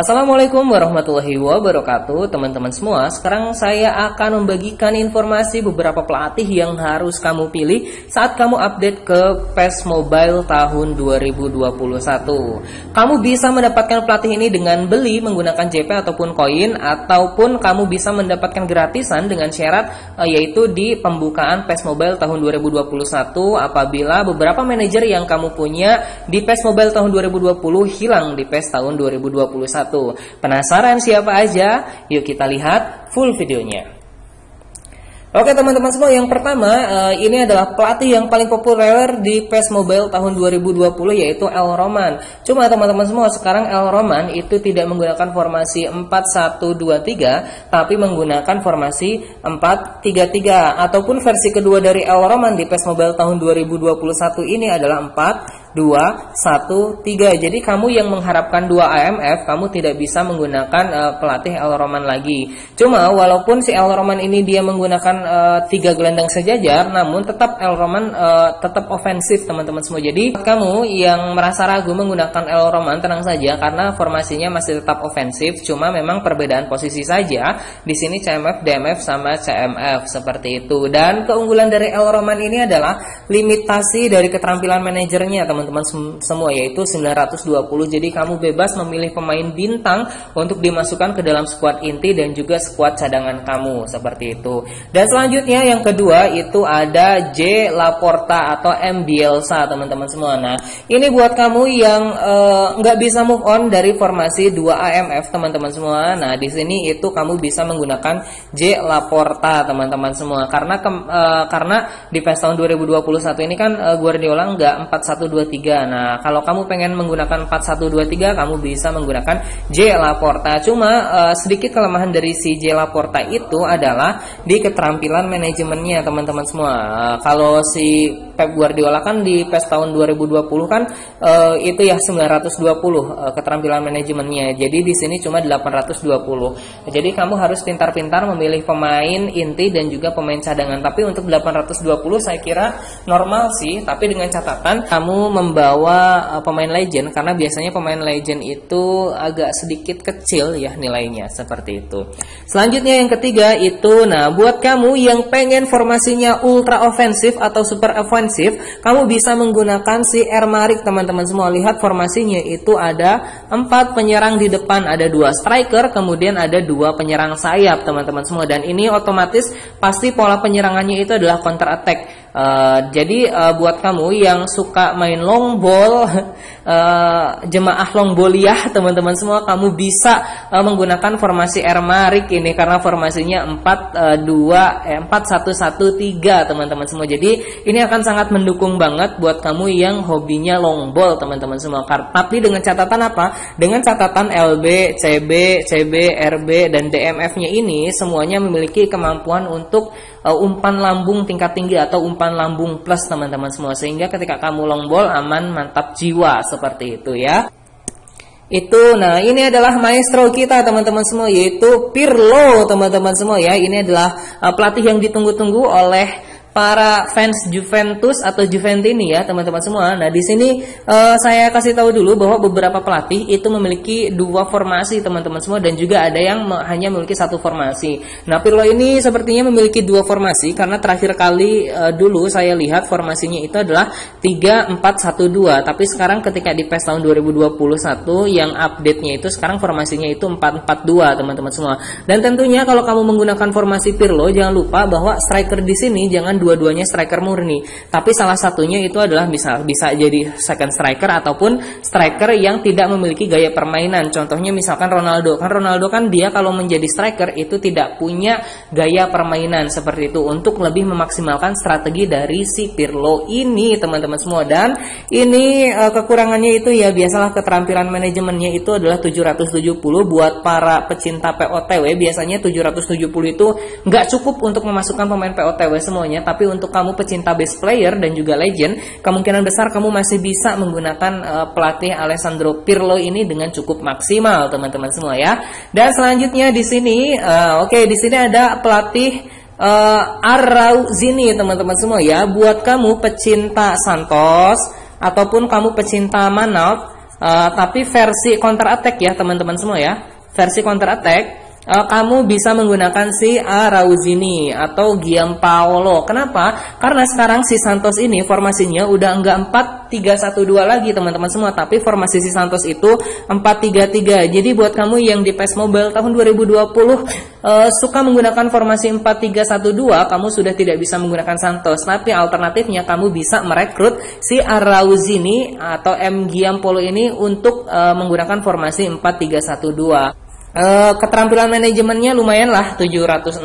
Assalamualaikum warahmatullahi wabarakatuh Teman-teman semua. Sekarang saya akan membagikan informasi beberapa pelatih yang harus kamu pilih Saat kamu update ke PES Mobile tahun 2021 Kamu bisa mendapatkan pelatih ini dengan beli menggunakan JP ataupun koin Ataupun kamu bisa mendapatkan gratisan dengan syarat eh, Yaitu di pembukaan PES Mobile tahun 2021 Apabila beberapa manajer yang kamu punya di PES Mobile tahun 2020 hilang di PES tahun 2021 Penasaran siapa aja? Yuk kita lihat full videonya. Oke teman-teman semua, yang pertama uh, ini adalah pelatih yang paling populer di PES Mobile tahun 2020 yaitu El Roman. Cuma teman-teman semua, sekarang El Roman itu tidak menggunakan formasi 4-1-2-3 tapi menggunakan formasi 4-3-3 ataupun versi kedua dari El Roman di PES Mobile tahun 2021 ini adalah 4 dua satu tiga. Jadi kamu yang mengharapkan dua AMF kamu tidak bisa menggunakan uh, pelatih El Roman lagi. Cuma walaupun si El Roman ini dia menggunakan uh, tiga gelandang sejajar namun tetap El Roman uh, tetap ofensif teman-teman semua. Jadi kamu yang merasa ragu menggunakan El Roman tenang saja karena formasinya masih tetap ofensif. Cuma memang perbedaan posisi saja di sini CMF DMF sama CMF seperti itu. Dan keunggulan dari El Roman ini adalah limitasi dari keterampilan manajernya teman teman-teman semua yaitu 920 jadi kamu bebas memilih pemain bintang untuk dimasukkan ke dalam skuad inti dan juga skuad cadangan kamu seperti itu. Dan selanjutnya yang kedua itu ada J. Laporta atau M. Bielsa teman-teman semua. Nah ini buat kamu yang eh, nggak uh, bisa move on dari formasi 2 AMF teman-teman semua. Nah di sini itu kamu bisa menggunakan J. Laporta teman-teman semua. Karena ke, uh, karena di PES tahun 2021 ini kan uh, Guardiola nggak 4123 Nah, kalau kamu pengen menggunakan 4123 kamu bisa menggunakan J Laporta. Cuma uh, sedikit kelemahan dari si J Laporta itu adalah di keterampilan manajemennya, teman-teman semua. Uh, kalau si Pep Guardiola kan di PES tahun 2020 kan uh, itu ya 920 uh, keterampilan manajemennya. Jadi di sini cuma 820. Jadi kamu harus pintar-pintar memilih pemain inti dan juga pemain cadangan. Tapi untuk 820 saya kira normal sih, tapi dengan catatan kamu membawa uh, pemain legend karena biasanya pemain legend itu agak sedikit kecil ya nilainya seperti itu. Selanjutnya yang ketiga itu nah buat kamu yang pengen formasinya ultra ofensif atau super ofensif, kamu bisa menggunakan si Ermarik teman-teman semua. Lihat formasinya itu ada empat penyerang di depan, ada dua striker, kemudian ada dua penyerang sayap teman-teman semua dan ini otomatis pasti pola penyerangannya itu adalah counter attack. Uh, jadi uh, buat kamu yang suka main long ball, uh, jemaah long boliah teman-teman semua, kamu bisa uh, menggunakan formasi Ermarik ini karena formasinya 4 2 eh, 4 1 1 3 teman-teman semua. Jadi ini akan sangat mendukung banget buat kamu yang hobinya long ball teman-teman semua. Tapi dengan catatan apa? Dengan catatan LB, CB, CB, RB dan DMF-nya ini semuanya memiliki kemampuan untuk uh, umpan lambung tingkat tinggi atau umpan lambung plus teman-teman semua. Sehingga ketika kamu long ball aman mantap jiwa seperti itu ya. Itu nah ini adalah maestro kita teman-teman semua yaitu Pirlo teman-teman semua ya. Ini adalah uh, pelatih yang ditunggu-tunggu oleh para fans Juventus atau Juventini ya teman-teman semua. Nah di sini uh, saya kasih tahu dulu bahwa beberapa pelatih itu memiliki dua formasi teman-teman semua dan juga ada yang hanya memiliki satu formasi. Nah Pirlo ini sepertinya memiliki dua formasi karena terakhir kali uh, dulu saya lihat formasinya itu adalah 3-4-1-2 tapi sekarang ketika di PES tahun 2021 yang update-nya itu sekarang formasinya itu 4-4-2 teman-teman semua. Dan tentunya kalau kamu menggunakan formasi Pirlo jangan lupa bahwa striker di sini jangan dua-duanya striker murni, tapi salah satunya itu adalah misal bisa jadi second striker ataupun striker yang tidak memiliki gaya permainan. Contohnya misalkan Ronaldo, kan Ronaldo kan dia kalau menjadi striker itu tidak punya gaya permainan seperti itu untuk lebih memaksimalkan strategi dari si Pirlo ini teman-teman semua. Dan ini uh, kekurangannya itu ya biasalah keterampilan manajemennya itu adalah 770 buat para pecinta POTW biasanya 770 itu nggak cukup untuk memasukkan pemain POTW semuanya tapi untuk kamu pecinta base player dan juga legend, kemungkinan besar kamu masih bisa menggunakan uh, pelatih Alessandro Pirlo ini dengan cukup maksimal, teman-teman semua ya. Dan selanjutnya di sini, uh, oke, okay, di sini ada pelatih uh, Arauzini, teman-teman semua ya. Buat kamu pecinta Santos ataupun kamu pecinta Manaut, uh, tapi versi counter attack ya teman-teman semua ya versi counter attack uh, kamu bisa menggunakan si Arauzini atau Giampaolo. Kenapa? Karena sekarang si Santos ini formasinya udah enggak 4-3-1-2 lagi teman-teman semua, tapi formasi si Santos itu 4-3-3. Jadi buat kamu yang di PES Mobile tahun 2020 uh, suka menggunakan formasi 4-3-1-2, kamu sudah tidak bisa menggunakan Santos. Tapi alternatifnya kamu bisa merekrut si Arauzini atau M Giampolo ini untuk uh, menggunakan formasi 4-3-1-2. Uh, keterampilan manajemennya lumayan lah 760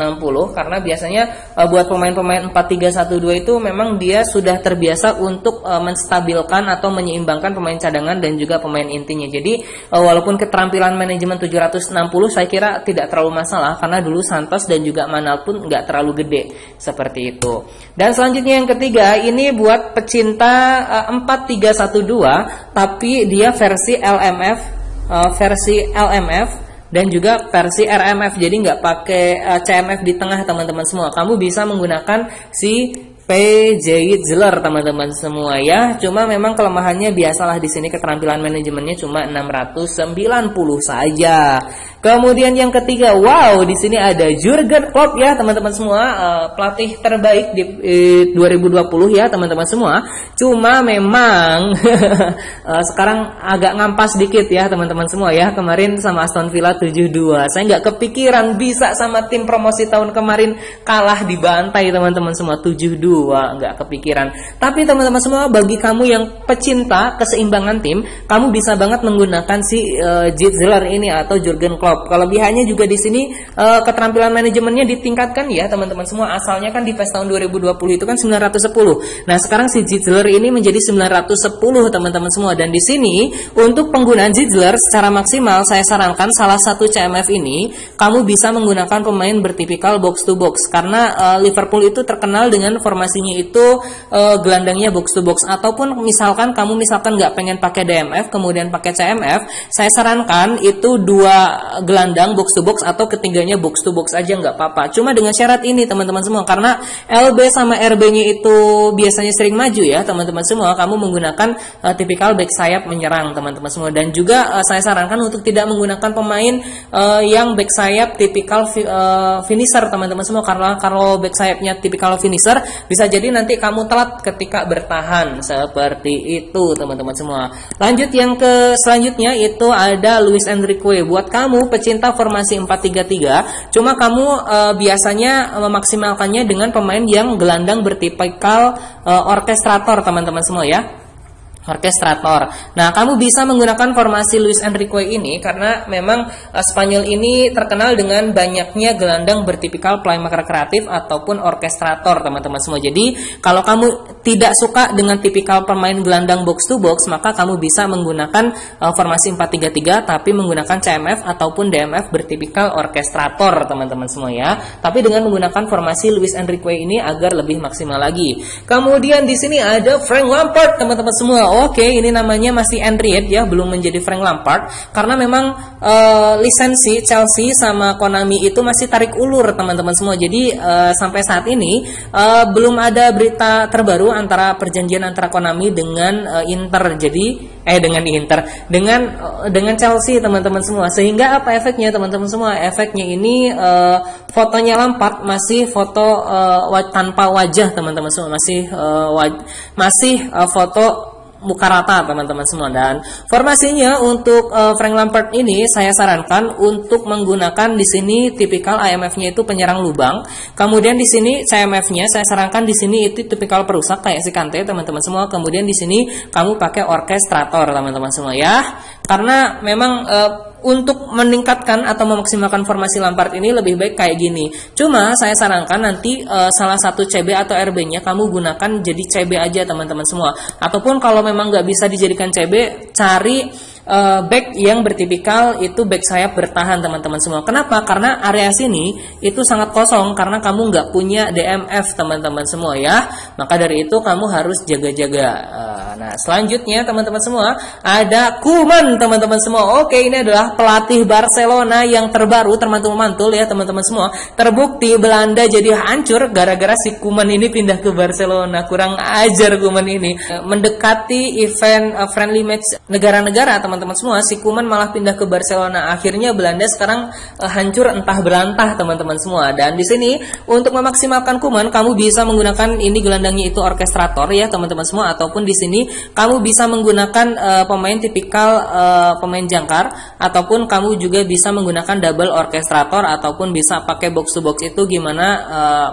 karena biasanya uh, buat pemain-pemain 4312 itu memang dia sudah terbiasa untuk uh, menstabilkan atau menyeimbangkan pemain cadangan dan juga pemain intinya. Jadi uh, walaupun keterampilan manajemen 760 saya kira tidak terlalu masalah. Karena dulu Santos dan juga Manal pun nggak terlalu gede. Seperti itu. Dan selanjutnya yang ketiga ini buat pecinta uh, 4312 tapi dia versi LMF uh, versi LMF dan juga versi RMF jadi nggak pakai uh, eh, CMF di tengah teman-teman semua kamu bisa menggunakan si PJ Zeller teman-teman semua ya. Cuma memang kelemahannya biasalah di sini keterampilan manajemennya cuma 690 saja. Kemudian yang ketiga, wow, di sini ada Jurgen Klopp ya, teman-teman semua, uh, pelatih terbaik di uh, 2020 ya, teman-teman semua. Cuma memang uh, sekarang agak ngampas dikit ya, teman-teman semua ya. Kemarin sama Aston Villa 7-2. Saya nggak kepikiran bisa sama tim promosi tahun kemarin kalah dibantai teman-teman semua 7-2, nggak kepikiran. Tapi teman-teman semua, bagi kamu yang pecinta keseimbangan tim, kamu bisa banget menggunakan si uh, Ziller ini atau Jurgen Klopp Klopp. Kelebihannya juga di sini uh, keterampilan manajemennya ditingkatkan ya teman-teman semua. Asalnya kan di PES tahun 2020 itu kan 910. Nah sekarang si Zitzler ini menjadi 910 teman-teman semua. Dan di sini untuk penggunaan Zitzler secara maksimal saya sarankan salah satu CMF ini kamu bisa menggunakan pemain bertipikal box to box karena uh, Liverpool itu terkenal dengan formasinya itu uh, gelandangnya box to box ataupun misalkan kamu misalkan nggak pengen pakai DMF kemudian pakai CMF saya sarankan itu dua gelandang box to box atau ketiganya box to box aja nggak apa-apa. Cuma dengan syarat ini teman-teman semua karena LB sama RB-nya itu biasanya sering maju ya teman-teman semua. Kamu menggunakan uh, tipikal back sayap menyerang teman-teman semua dan juga uh, saya sarankan untuk tidak menggunakan pemain uh, yang back sayap tipikal uh, finisher teman-teman semua karena kalau back sayapnya tipikal finisher bisa jadi nanti kamu telat ketika bertahan seperti itu teman-teman semua. Lanjut yang ke selanjutnya itu ada Luis Enrique buat kamu pecinta formasi 4-3-3, cuma kamu uh, biasanya memaksimalkannya dengan pemain yang gelandang bertipikal uh, orkestrator teman-teman semua ya orkestrator. Nah, kamu bisa menggunakan formasi Luis Enrique ini karena memang uh, Spanyol ini terkenal dengan banyaknya gelandang bertipikal playmaker kreatif ataupun orkestrator, teman-teman semua. Jadi, kalau kamu tidak suka dengan tipikal pemain gelandang box to box, maka kamu bisa menggunakan uh, formasi 4-3-3 tapi menggunakan CMF ataupun DMF bertipikal orkestrator, teman-teman semua ya. Tapi dengan menggunakan formasi Luis Enrique ini agar lebih maksimal lagi. Kemudian di sini ada Frank Lampard, teman-teman semua oke okay, ini namanya masih Android ya belum menjadi Frank Lampard. Karena memang uh, lisensi Chelsea sama Konami itu masih tarik ulur teman-teman semua. Jadi uh, sampai saat ini uh, belum ada berita terbaru antara perjanjian antara Konami dengan uh, Inter. Jadi eh dengan Inter. Dengan uh, dengan Chelsea teman-teman semua. Sehingga apa efeknya teman-teman semua? Efeknya ini uh, fotonya Lampard masih foto uh, tanpa wajah teman-teman semua. Masih uh, masih uh, foto muka rata teman-teman semua dan formasinya untuk uh, Frank Lampard ini saya sarankan untuk menggunakan di sini tipikal IMF-nya itu penyerang lubang. Kemudian di sini CMF-nya saya sarankan di sini itu tipikal perusak kayak si Kante teman-teman semua. Kemudian di sini kamu pakai orkestrator teman-teman semua ya. Karena memang uh, untuk meningkatkan atau memaksimalkan formasi Lampard ini lebih baik kayak gini. Cuma saya sarankan nanti uh, salah satu CB atau RB-nya kamu gunakan jadi CB aja teman-teman semua. Ataupun kalau memang nggak bisa dijadikan CB, cari uh, back yang bertipikal itu back sayap bertahan teman-teman semua. Kenapa? Karena area sini itu sangat kosong karena kamu nggak punya DMF teman-teman semua ya. Maka dari itu kamu harus jaga-jaga. Uh, nah selanjutnya teman-teman semua ada Kuman teman-teman semua. Oke ini adalah pelatih Barcelona yang terbaru termantul-mantul ya teman-teman semua. Terbukti Belanda jadi hancur gara-gara si Kuman ini pindah ke Barcelona. Kurang ajar Kuman ini. Uh, mendekati event friendly match negara-negara teman-teman semua si Kuman malah pindah ke Barcelona. Akhirnya Belanda sekarang uh, hancur entah berantah teman-teman semua. Dan di sini untuk memaksimalkan Kuman kamu bisa menggunakan ini gelandangnya itu orkestrator ya teman-teman semua ataupun di sini kamu bisa menggunakan uh, pemain tipikal uh, pemain jangkar ataupun kamu juga bisa menggunakan double orkestrator ataupun bisa pakai box to box itu gimana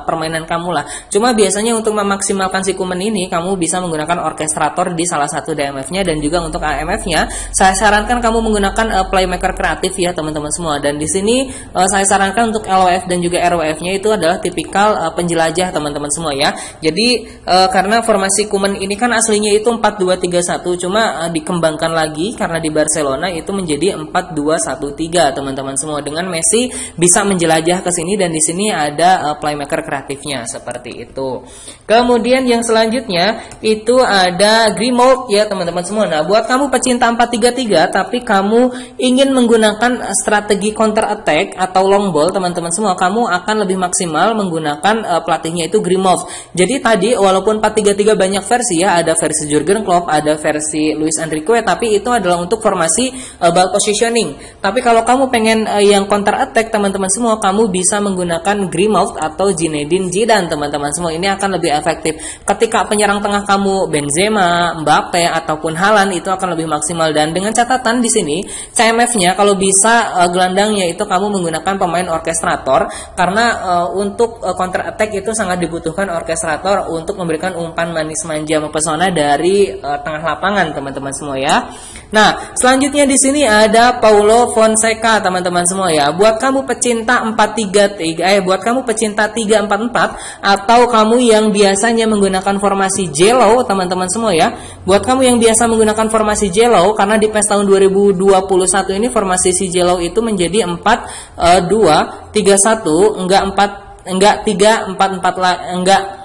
permainan kamu lah. Cuma biasanya untuk memaksimalkan si Kuman ini kamu bisa menggunakan orkestrator di salah satu DMF-nya dan juga untuk AMF-nya saya sarankan kamu menggunakan uh, playmaker kreatif ya teman-teman semua dan di sini uh, saya sarankan untuk LOF dan juga RWF-nya itu adalah tipikal uh, penjelajah teman-teman semua ya. Jadi uh, karena formasi Kuman ini kan aslinya itu 4-2-3-1 cuma uh, dikembangkan lagi karena di Barcelona itu menjadi 4-2-1-3 teman-teman semua dengan Messi bisa menjelajah ke sini dan di sini ada uh, playmaker kreatifnya seperti itu. Kemudian yang selanjutnya itu ada Grimold ya teman-teman semua. Nah, buat kamu pecinta 433 tapi kamu ingin menggunakan strategi counter attack atau long ball teman-teman semua, kamu akan lebih maksimal menggunakan uh, pelatihnya itu Grimold. Jadi tadi walaupun 433 banyak versi ya, ada versi Jurgen Klopp, ada versi Luis Enrique, tapi itu adalah untuk formasi uh, ball positioning. Tapi kalau kamu pengen uh, yang counter attack teman-teman semua, kamu bisa menggunakan Grimold atau Zinedine Zidane teman-teman semua. Ini akan lebih efektif. Ketika penyerang tengah kamu Benzema, Mbappe ataupun Halan itu akan lebih maksimal dan dengan catatan di sini CMF-nya kalau bisa uh, gelandangnya itu kamu menggunakan pemain orkestrator karena uh, untuk uh, counter attack itu sangat dibutuhkan orkestrator untuk memberikan umpan manis manja mempesona dari uh, tengah lapangan teman-teman semua ya. Nah, selanjutnya di sini ada Paulo Fonseca teman-teman semua ya. Buat kamu pecinta 433 eh buat kamu pecinta 344 atau kamu yang biasanya menggunakan formasi Jelo teman-teman semua ya. Buat kamu yang biasa menggunakan formasi Jelo karena di PES tahun 2021 ini formasi si Jelo itu menjadi 4 2 3 1 enggak 4 enggak 3 4 4 enggak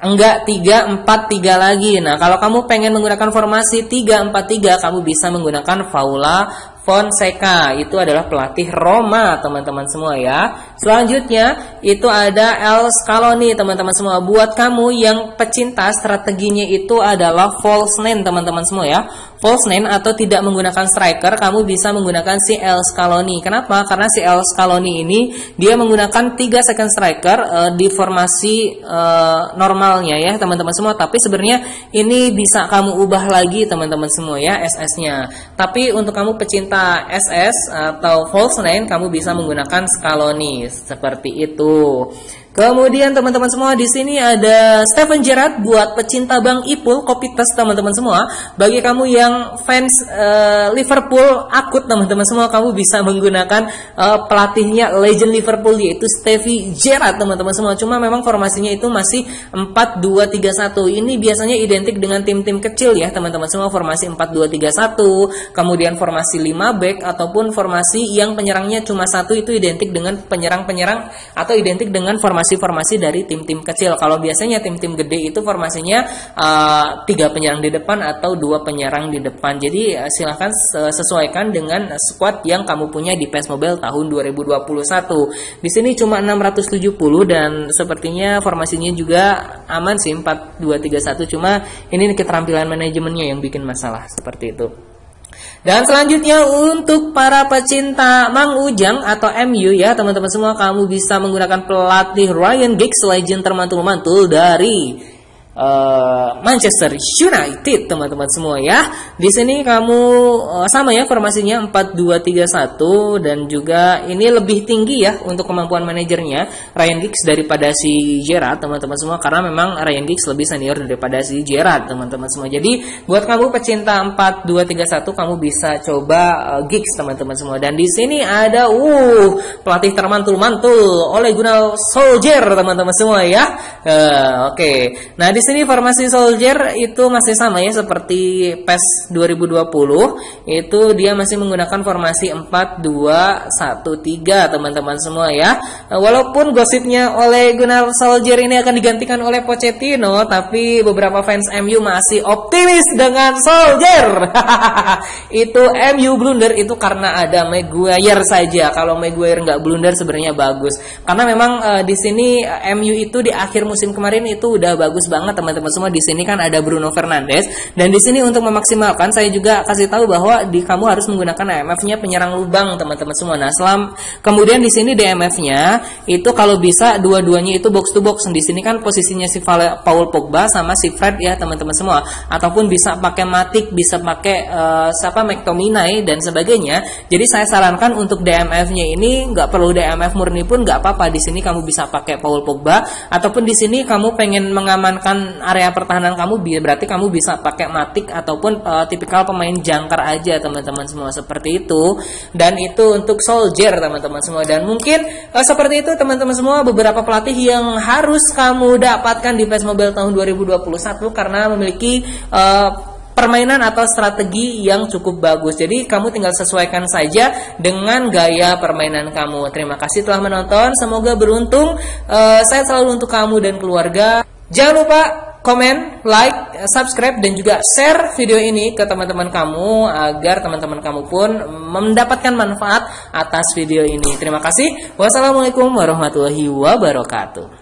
enggak 3 4 3 lagi. Nah, kalau kamu pengen menggunakan formasi 3 4 3, kamu bisa menggunakan Faula Fonseca itu adalah pelatih Roma teman-teman semua ya. Selanjutnya itu ada El Scaloni teman-teman semua. Buat kamu yang pecinta strateginya itu adalah false nine teman-teman semua ya. False nine atau tidak menggunakan striker, kamu bisa menggunakan si El Scaloni. Kenapa? Karena si El Scaloni ini dia menggunakan 3 second striker uh, di formasi uh, normalnya ya teman-teman semua. Tapi sebenarnya ini bisa kamu ubah lagi teman-teman semua ya SS-nya. Tapi untuk kamu pecinta SS atau false nine kamu bisa menggunakan Scaloni seperti itu. Kemudian teman-teman semua di sini ada Steven Gerrard buat pecinta Bang Ipul kopi tes teman-teman semua. Bagi kamu yang fans uh, Liverpool akut teman-teman semua kamu bisa menggunakan uh, pelatihnya legend Liverpool yaitu Stevie Gerrard teman-teman semua. Cuma memang formasinya itu masih 4-2-3-1. Ini biasanya identik dengan tim-tim kecil ya teman-teman semua formasi 4-2-3-1, kemudian formasi 5 back ataupun formasi yang penyerangnya cuma satu itu identik dengan penyerang-penyerang atau identik dengan formasi formasi-formasi dari tim-tim kecil. Kalau biasanya tim-tim gede itu formasinya uh, tiga penyerang di depan atau dua penyerang di depan. Jadi uh, silahkan sesuaikan dengan squad yang kamu punya di PES Mobile tahun 2021. Di sini cuma 670 dan sepertinya formasinya juga aman sih 4231 cuma ini keterampilan manajemennya yang bikin masalah seperti itu. Dan selanjutnya untuk para pecinta Mang Ujang atau MU ya teman-teman semua kamu bisa menggunakan pelatih Ryan Giggs legend termantul-mantul dari uh, Manchester United teman-teman semua ya. Di sini kamu uh, sama ya formasinya 4-2-3-1 dan juga ini lebih tinggi ya untuk kemampuan manajernya Ryan Giggs daripada si Gerrard teman-teman semua karena memang Ryan Giggs lebih senior daripada si Gerrard teman-teman semua. Jadi buat kamu pecinta 4-2-3-1 kamu bisa coba uh, Giggs teman-teman semua. Dan di sini ada uh pelatih termantul-mantul oleh Gunnar Solskjaer teman-teman semua ya. Uh, Oke. Okay. Nah di di sini formasi soldier itu masih sama ya seperti PES 2020. Itu dia masih menggunakan formasi 4-2-1-3 teman-teman semua ya. Walaupun gosipnya oleh Gunnar Solskjaer ini akan digantikan oleh Pochettino, tapi beberapa fans MU masih optimis dengan Solskjaer. itu MU blunder itu karena ada Maguire saja. Kalau Maguire nggak blunder sebenarnya bagus. Karena memang uh, di sini uh, MU itu di akhir musim kemarin itu udah bagus banget teman-teman semua. Di sini kan ada Bruno Fernandes dan di sini untuk memaksimalkan saya juga kasih tahu bahwa di kamu harus menggunakan IMF-nya penyerang lubang teman-teman semua. Nah, selam kemudian di sini DMF-nya itu kalau bisa dua-duanya itu box to box. Di sini kan posisinya si Paul Pogba sama si Fred ya teman-teman semua. Ataupun bisa pakai Matic, bisa pakai uh, siapa McTominay dan sebagainya. Jadi saya sarankan untuk DMF-nya ini nggak perlu DMF murni pun nggak apa-apa. Di sini kamu bisa pakai Paul Pogba ataupun di sini kamu pengen mengamankan area pertahanan kamu berarti kamu bisa pakai matik ataupun uh, tipikal pemain jangkar aja teman-teman semua seperti itu dan itu untuk soldier teman-teman semua dan mungkin uh, seperti itu teman-teman semua beberapa pelatih yang harus kamu dapatkan di PES Mobile tahun 2021 karena memiliki uh, permainan atau strategi yang cukup bagus. Jadi kamu tinggal sesuaikan saja dengan gaya permainan kamu. Terima kasih telah menonton. Semoga beruntung. Uh, saya selalu untuk kamu dan keluarga. Jangan lupa komen, like, subscribe dan juga share video ini ke teman-teman kamu agar teman-teman kamu pun mendapatkan manfaat atas video ini. Terima kasih. Wassalamualaikum warahmatullahi wabarakatuh.